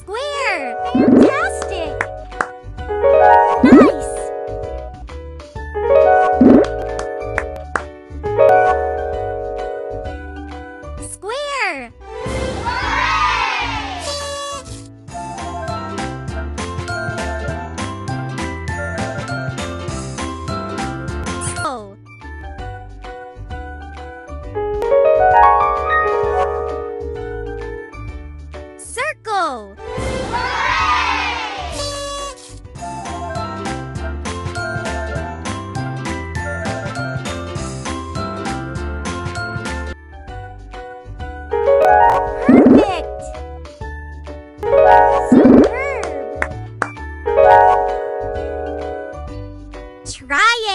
Square! Fantastic!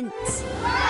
events.